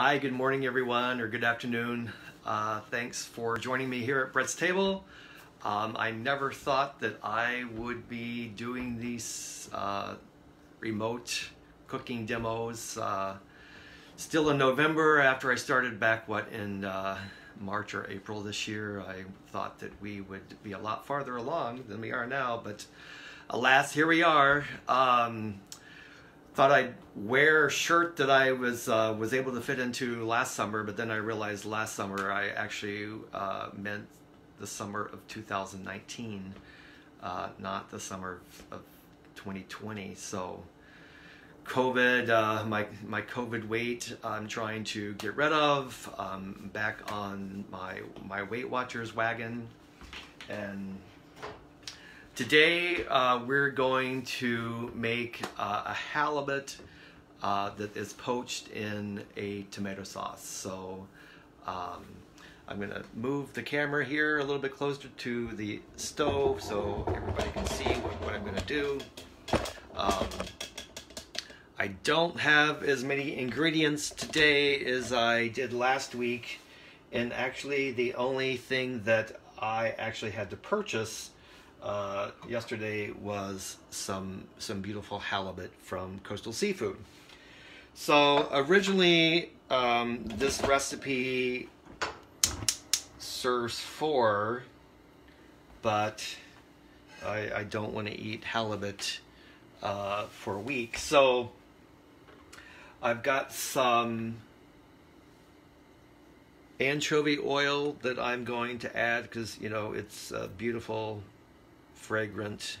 Hi, good morning, everyone, or good afternoon. Uh, thanks for joining me here at Bret's Table. Um, I never thought that I would be doing these uh, remote cooking demos uh, still in November after I started back, what, in uh, March or April this year. I thought that we would be a lot farther along than we are now, but alas, here we are. Um, thought I'd wear a shirt that I was uh, was able to fit into last summer, but then I realized last summer I actually uh, meant the summer of 2019, uh, not the summer of, of 2020. So COVID, uh, my my COVID weight, I'm trying to get rid of. Back on my my Weight Watchers wagon, and Today uh, we're going to make uh, a halibut uh, that is poached in a tomato sauce. So um, I'm going to move the camera here a little bit closer to the stove so everybody can see what, what I'm going to do. Um, I don't have as many ingredients today as I did last week and actually the only thing that I actually had to purchase uh, yesterday was some some beautiful halibut from Coastal Seafood. So originally, um, this recipe serves four, but I, I don't want to eat halibut uh, for a week. So I've got some anchovy oil that I'm going to add because you know it's a beautiful fragrant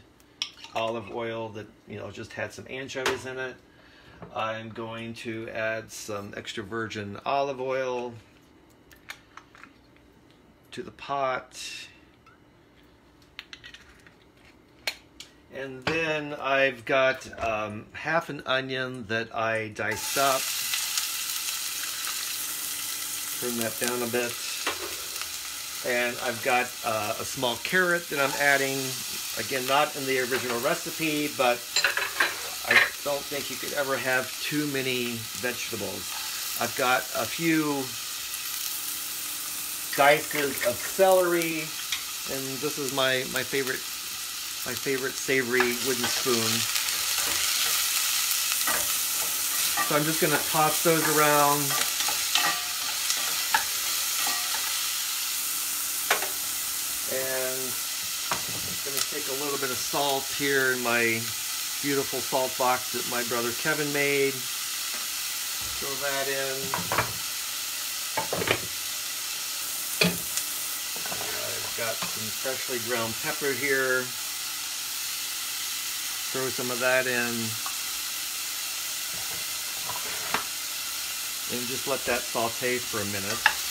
olive oil that you know just had some anchovies in it. I'm going to add some extra virgin olive oil to the pot. And then I've got um, half an onion that I diced up. Turn that down a bit. And I've got uh, a small carrot that I'm adding Again, not in the original recipe, but I don't think you could ever have too many vegetables. I've got a few dices of celery, and this is my, my favorite my favorite savory wooden spoon. So I'm just going to toss those around. take a little bit of salt here in my beautiful salt box that my brother Kevin made. Throw that in. I've got some freshly ground pepper here. Throw some of that in. And just let that saute for a minute.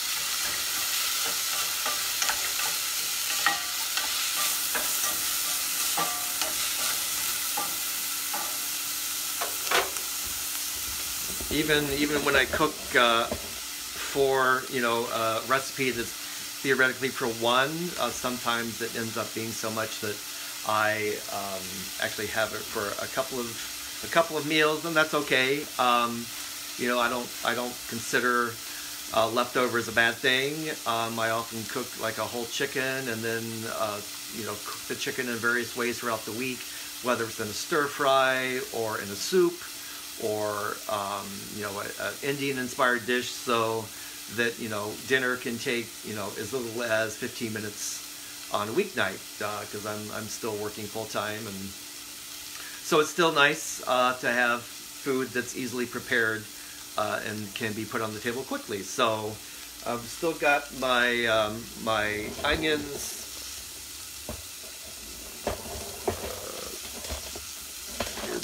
Even even when I cook uh, for you know a recipe that's theoretically for one, uh, sometimes it ends up being so much that I um, actually have it for a couple of a couple of meals, and that's okay. Um, you know, I don't I don't consider uh, leftovers a bad thing. Um, I often cook like a whole chicken, and then uh, you know cook the chicken in various ways throughout the week, whether it's in a stir fry or in a soup or um, you know an Indian inspired dish so that you know dinner can take you know as little as 15 minutes on a weeknight because uh, I'm, I'm still working full time and so it's still nice uh, to have food that's easily prepared uh, and can be put on the table quickly. So I've still got my um, my onions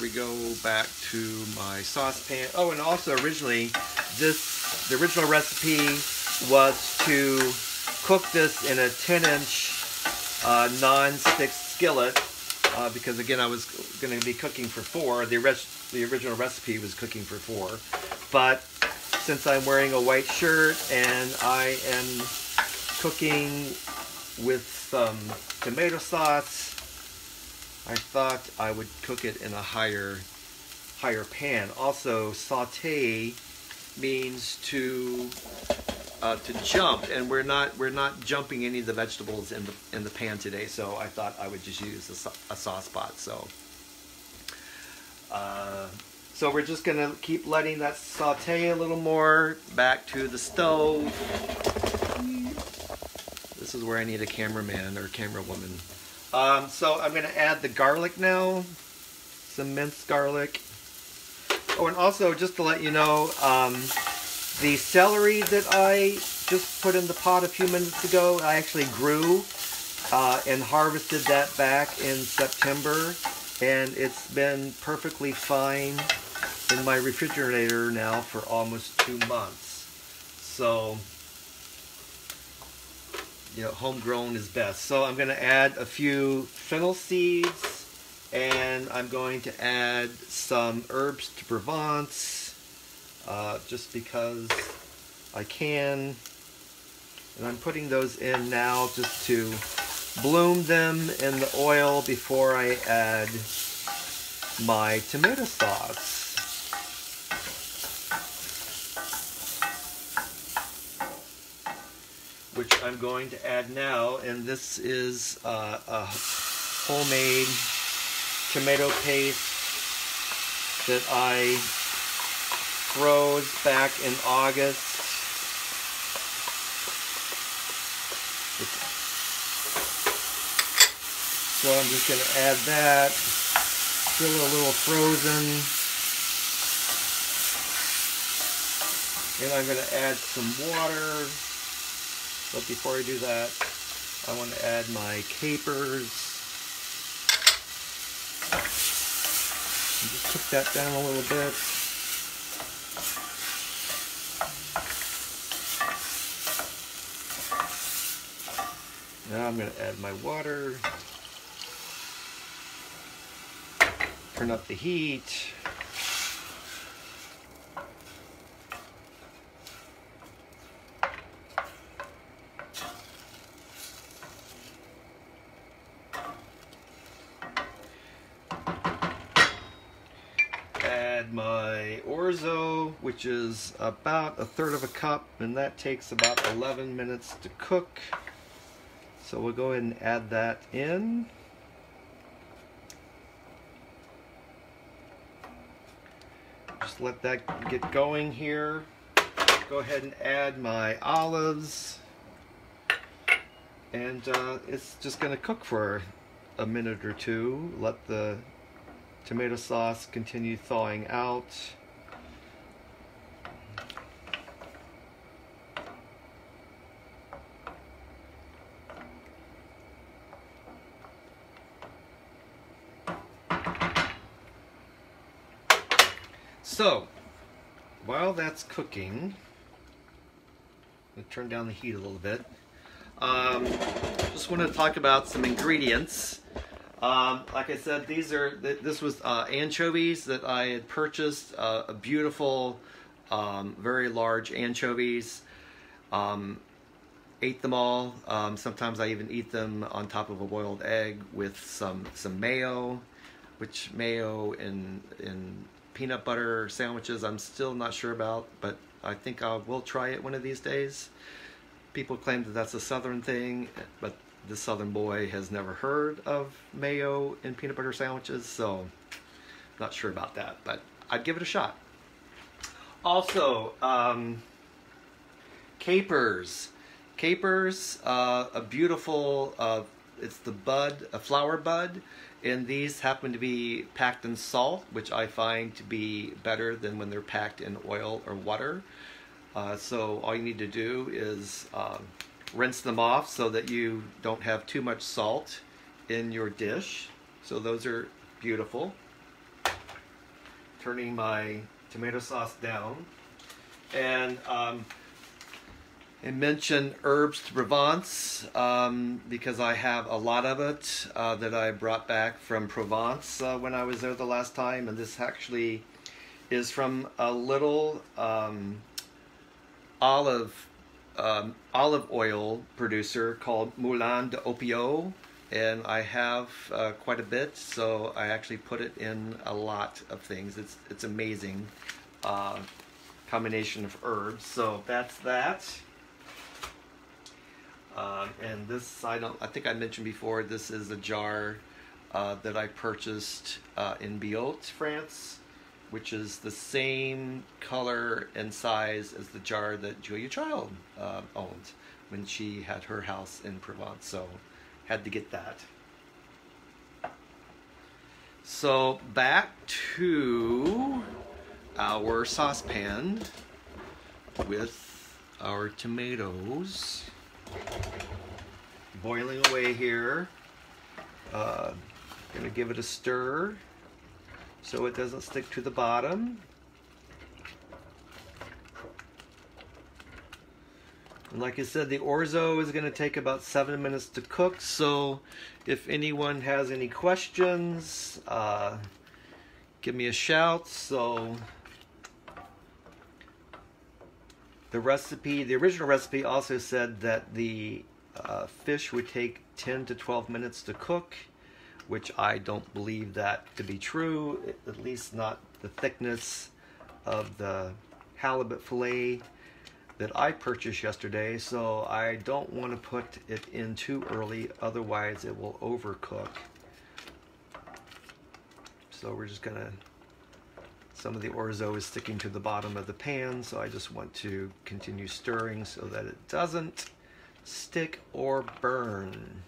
we go back to my saucepan. Oh, and also originally, this the original recipe was to cook this in a 10-inch uh, non-stick skillet uh, because again I was going to be cooking for four. The, the original recipe was cooking for four, but since I'm wearing a white shirt and I am cooking with some tomato sauce I thought I would cook it in a higher higher pan. Also saute means to uh, to jump, and we're not we're not jumping any of the vegetables in the in the pan today. So I thought I would just use a, a sauce pot. So uh, so we're just gonna keep letting that saute a little more. Back to the stove. This is where I need a cameraman or camera woman. Um, so I'm gonna add the garlic now, some minced garlic. Oh, and also just to let you know, um, the celery that I just put in the pot a few minutes ago, I actually grew uh, and harvested that back in September, and it's been perfectly fine in my refrigerator now for almost two months. So, you know, homegrown is best. So I'm going to add a few fennel seeds and I'm going to add some herbes de Provence uh, just because I can and I'm putting those in now just to bloom them in the oil before I add my tomato sauce. Which I'm going to add now and this is uh, a homemade tomato paste that I froze back in August. So I'm just going to add that. Still a little frozen. And I'm going to add some water. But before I do that, I want to add my capers. just cook that down a little bit. Now I'm going to add my water. Turn up the heat. my orzo, which is about a third of a cup, and that takes about 11 minutes to cook. So we'll go ahead and add that in. Just let that get going here. Go ahead and add my olives. And uh, it's just going to cook for a minute or two. Let the Tomato sauce continue thawing out. So, while that's cooking, I'm turn down the heat a little bit. Um, just want to talk about some ingredients. Um, like I said, these are this was uh, anchovies that I had purchased. Uh, a beautiful, um, very large anchovies. Um, ate them all. Um, sometimes I even eat them on top of a boiled egg with some some mayo, which mayo in in peanut butter sandwiches I'm still not sure about, but I think I will try it one of these days. People claim that that's a southern thing, but the southern boy has never heard of mayo in peanut butter sandwiches, so not sure about that, but I'd give it a shot. Also, um, capers. Capers, uh, a beautiful, uh, it's the bud, a flower bud, and these happen to be packed in salt, which I find to be better than when they're packed in oil or water. Uh, so all you need to do is um, rinse them off so that you don't have too much salt in your dish. So those are beautiful. Turning my tomato sauce down. And um, I mentioned herbs Provence um, because I have a lot of it uh, that I brought back from Provence uh, when I was there the last time. And this actually is from a little um, olive um, olive oil producer called Moulin de Opio, and I have uh, quite a bit, so I actually put it in a lot of things. It's it's amazing. Uh, combination of herbs. So that's that. Um, and this, I don't, I think I mentioned before, this is a jar uh, that I purchased uh, in Biot, France, which is the same color and size as the jar that Julia Child uh, owned when she had her house in Provence. So had to get that. So back to our saucepan with our tomatoes boiling away here. Uh, gonna give it a stir so it doesn't stick to the bottom. And like I said, the orzo is going to take about seven minutes to cook. So if anyone has any questions, uh, give me a shout. So the recipe, the original recipe also said that the uh, fish would take 10 to 12 minutes to cook, which I don't believe that to be true, at least not the thickness of the halibut fillet that I purchased yesterday, so I don't want to put it in too early, otherwise it will overcook. So we're just gonna, some of the orzo is sticking to the bottom of the pan, so I just want to continue stirring so that it doesn't stick or burn.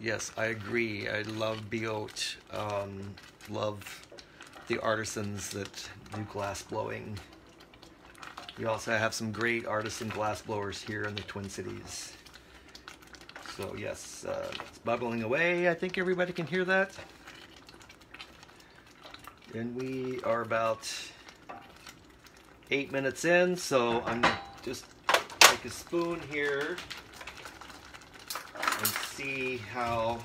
Yes, I agree. I love Biot. Um, love the artisans that do glass blowing. We also have some great artisan glass blowers here in the Twin Cities. So yes, uh, it's bubbling away. I think everybody can hear that. And we are about eight minutes in, so I'm just take a spoon here and see how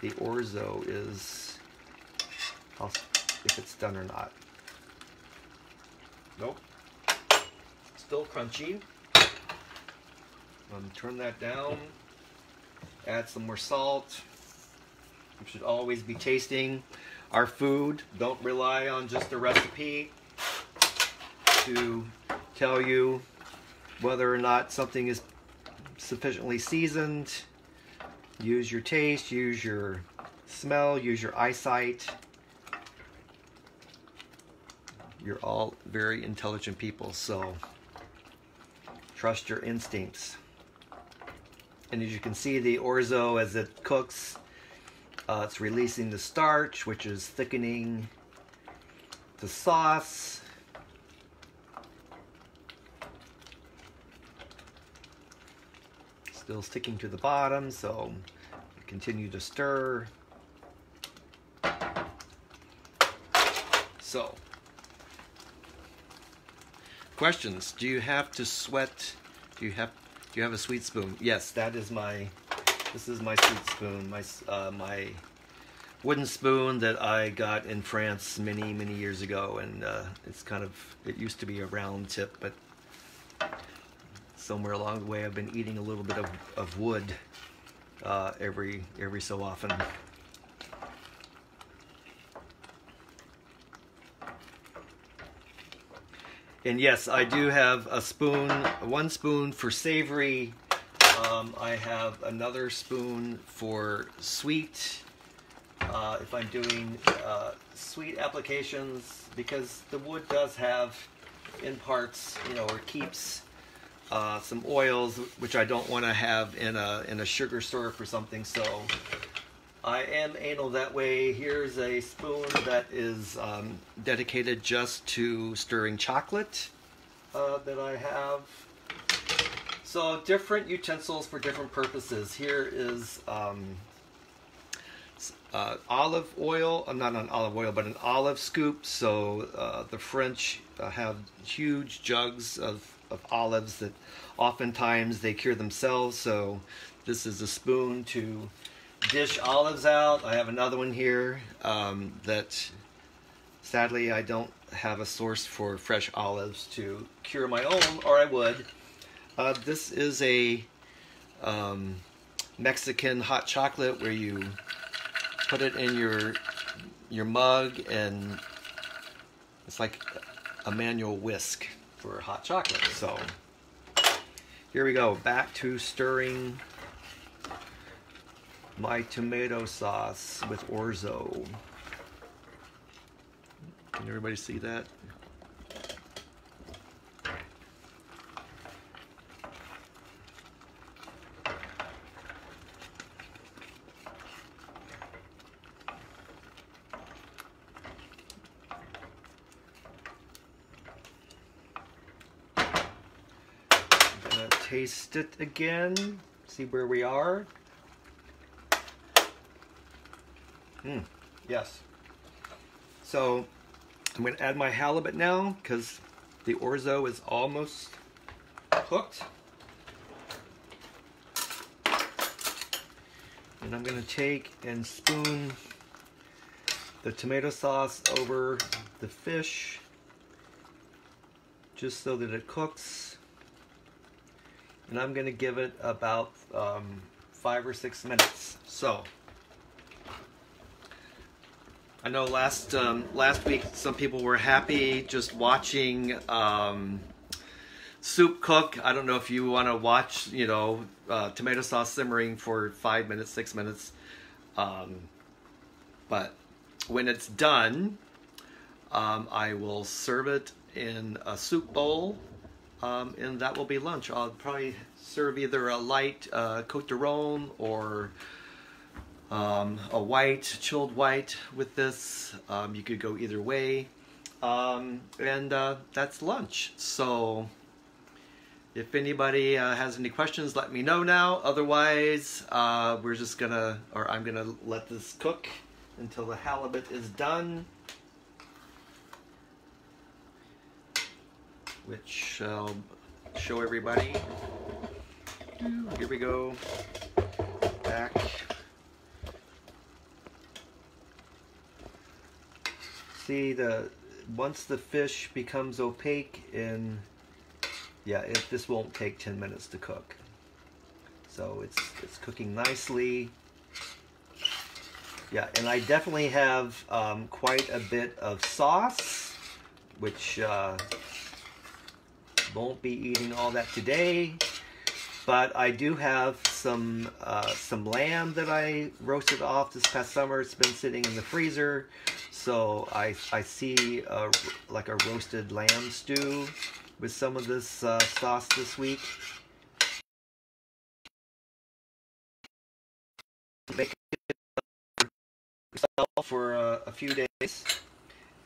the orzo is, if it's done or not. Nope. Still crunchy. Um, turn that down. Add some more salt. You should always be tasting our food. Don't rely on just a recipe to tell you whether or not something is sufficiently seasoned. Use your taste, use your smell, use your eyesight. You're all very intelligent people, so trust your instincts. And as you can see, the orzo, as it cooks, uh, it's releasing the starch, which is thickening the sauce. Still sticking to the bottom, so continue to stir. So, questions. Do you have to sweat? Do you have do you have a sweet spoon? Yes, that is my. This is my sweet spoon. My uh, my wooden spoon that I got in France many many years ago, and uh, it's kind of it used to be a round tip, but somewhere along the way I've been eating a little bit of, of wood uh, every every so often. And yes, I do have a spoon, one spoon for savory. Um, I have another spoon for sweet. Uh, if I'm doing uh, sweet applications, because the wood does have in parts, you know, or keeps uh, some oils, which I don't want to have in a in a sugar syrup or something. So I am anal that way. Here's a spoon that is um, dedicated just to stirring chocolate uh, that I have. So different utensils for different purposes. Here is um, uh, olive oil, uh, not an olive oil, but an olive scoop. So uh, the French uh, have huge jugs of, of olives that oftentimes they cure themselves. So this is a spoon to dish olives out. I have another one here um, that sadly I don't have a source for fresh olives to cure my own, or I would. Uh, this is a um, Mexican hot chocolate where you put it in your your mug and it's like a manual whisk for hot chocolate. So here we go, back to stirring my tomato sauce with orzo. Can everybody see that? taste it again, see where we are. Hmm, yes. So I'm going to add my halibut now because the orzo is almost cooked. And I'm going to take and spoon the tomato sauce over the fish just so that it cooks and I'm going to give it about um, five or six minutes. So, I know last um, last week some people were happy just watching um, soup cook. I don't know if you want to watch, you know, uh, tomato sauce simmering for five minutes, six minutes, um, but when it's done, um, I will serve it in a soup bowl um, and that will be lunch. I'll probably serve either a light uh, Cote de Rhone or um, a white, chilled white with this. Um, you could go either way. Um, and uh, that's lunch. So if anybody uh, has any questions, let me know now. Otherwise, uh, we're just gonna, or I'm gonna let this cook until the halibut is done. which I'll show everybody. Here we go. Back. See the once the fish becomes opaque and yeah, it, this won't take 10 minutes to cook. So it's it's cooking nicely. Yeah, and I definitely have um, quite a bit of sauce, which uh, won't be eating all that today, but I do have some uh, some lamb that I roasted off this past summer. It's been sitting in the freezer, so I I see a, like a roasted lamb stew with some of this uh, sauce this week. Make it for uh, a few days,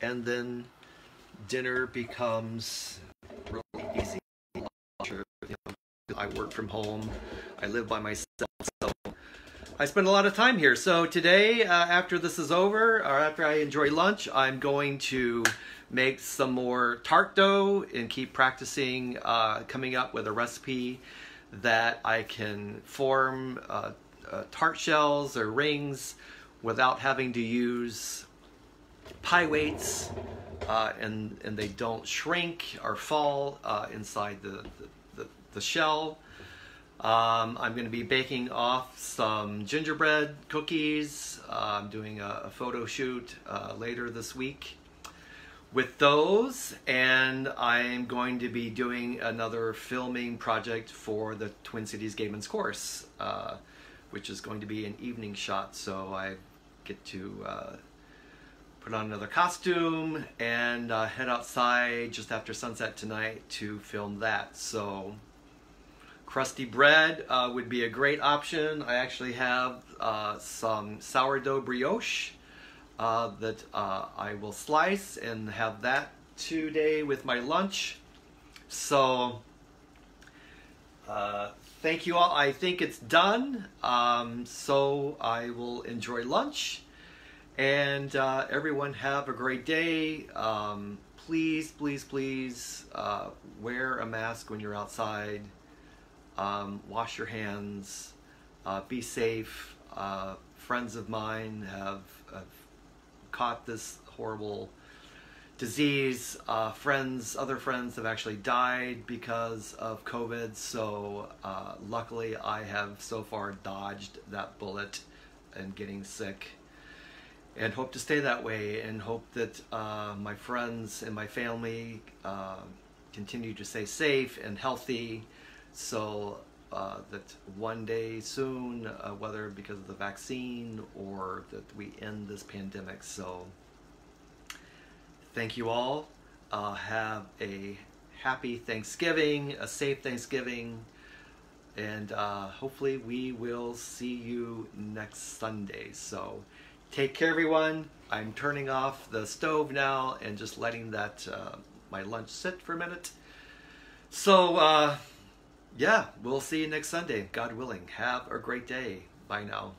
and then dinner becomes really easy. I work from home. I live by myself, so I spend a lot of time here. So today, uh, after this is over, or after I enjoy lunch, I'm going to make some more tart dough and keep practicing uh, coming up with a recipe that I can form uh, uh tart shells or rings without having to use pie weights uh, and, and they don't shrink or fall uh, inside the, the, the, shell. Um, I'm going to be baking off some gingerbread cookies. Uh, I'm doing a, a photo shoot uh, later this week with those, and I'm going to be doing another filming project for the Twin Cities Gay Men's Chorus, uh, which is going to be an evening shot, so I get to uh, put on another costume, and uh, head outside just after sunset tonight to film that. So, crusty bread uh, would be a great option. I actually have uh, some sourdough brioche uh, that uh, I will slice and have that today with my lunch. So, uh, thank you all. I think it's done. Um, so, I will enjoy lunch and uh, everyone have a great day. Um, please, please, please wear a mask when you're outside. Um, wash your hands. Uh, be safe. Uh, friends of mine have, have, caught this horrible disease. Uh, friends, other friends have actually died because of COVID. So uh, luckily, I have so far dodged that bullet and getting sick. And hope to stay that way, and hope that uh, my friends and my family uh, continue to stay safe and healthy. So uh, that one day soon, uh, whether because of the vaccine or that we end this pandemic. So thank you all. Uh, have a happy Thanksgiving, a safe Thanksgiving, and uh, hopefully we will see you next Sunday. So take care, everyone. I'm turning off the stove now and just letting that uh, my lunch sit for a minute. So uh, yeah, we'll see you next Sunday, God willing. Have a great day. Bye now.